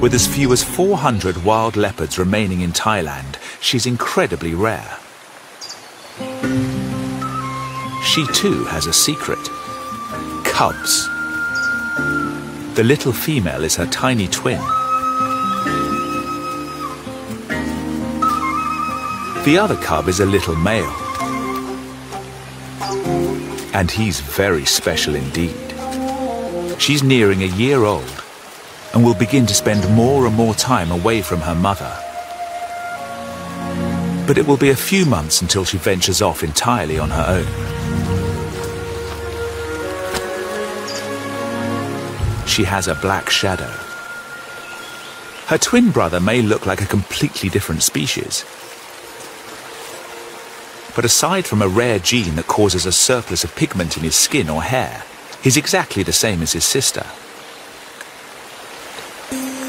With as few as 400 wild leopards remaining in Thailand, she's incredibly rare. She too has a secret. Cubs. The little female is her tiny twin. The other cub is a little male. And he's very special indeed. She's nearing a year old and will begin to spend more and more time away from her mother. But it will be a few months until she ventures off entirely on her own. She has a black shadow. Her twin brother may look like a completely different species. But aside from a rare gene that causes a surplus of pigment in his skin or hair, he's exactly the same as his sister. Thank you.